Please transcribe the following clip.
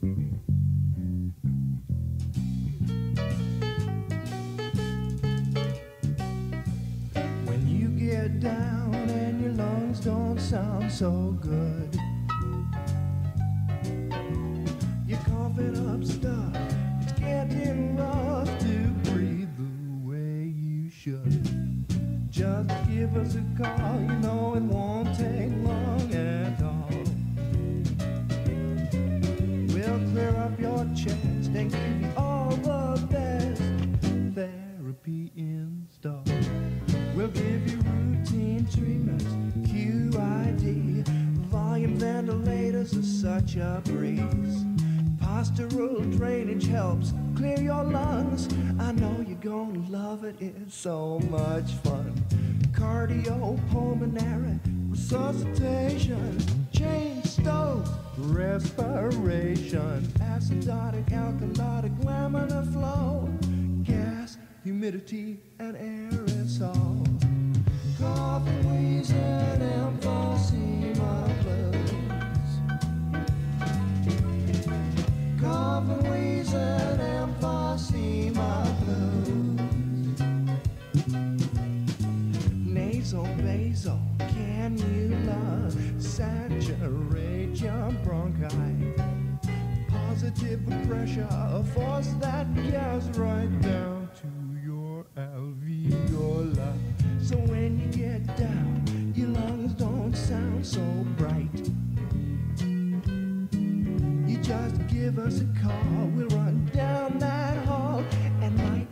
When you get down and your lungs don't sound so good, you're coughing up stuff. It's getting rough to breathe the way you should. Just give us a call, you know it won't take long at all. Clear up your chest and give you all the best therapy in store. We'll give you routine treatments, QID, volume ventilators are such a breeze. Postural drainage helps clear your lungs. I know you're gonna love it, it's so much fun. Cardiopulmonary resuscitation, respiration, acidotic, alkalotic, laminar flow, gas, humidity, and aerosol. Coughing, wheezing, emphysema blues. Coughing, wheezing, emphysema blues. Nasal, basal, saturate your bronchi. Positive pressure, a force that gas right down to your alveoli. So when you get down, your lungs don't sound so bright. You just give us a call, we'll run down that hall and light